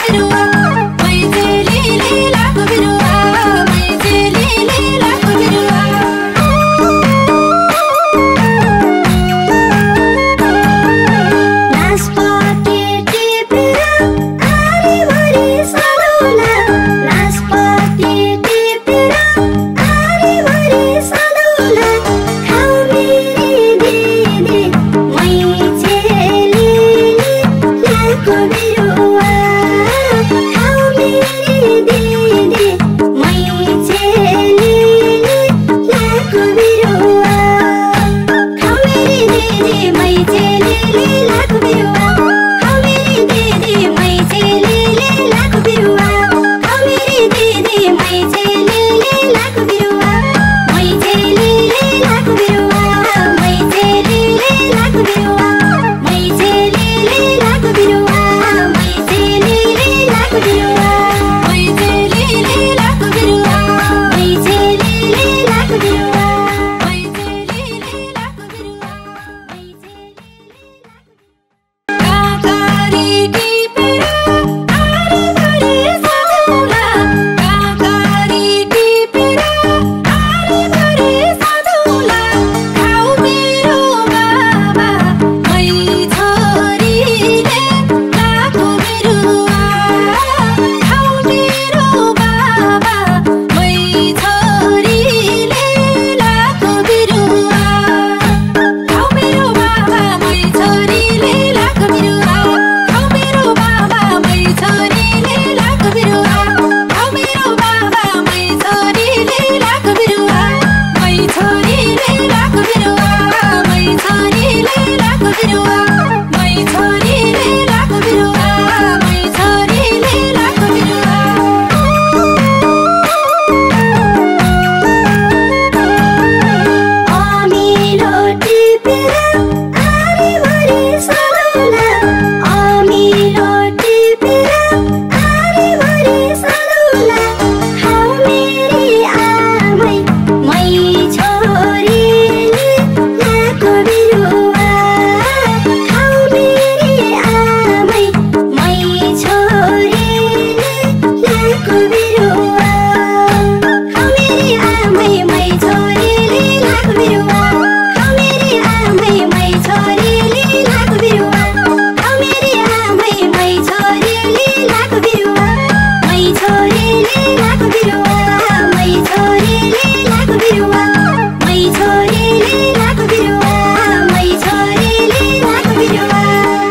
I do Yeah.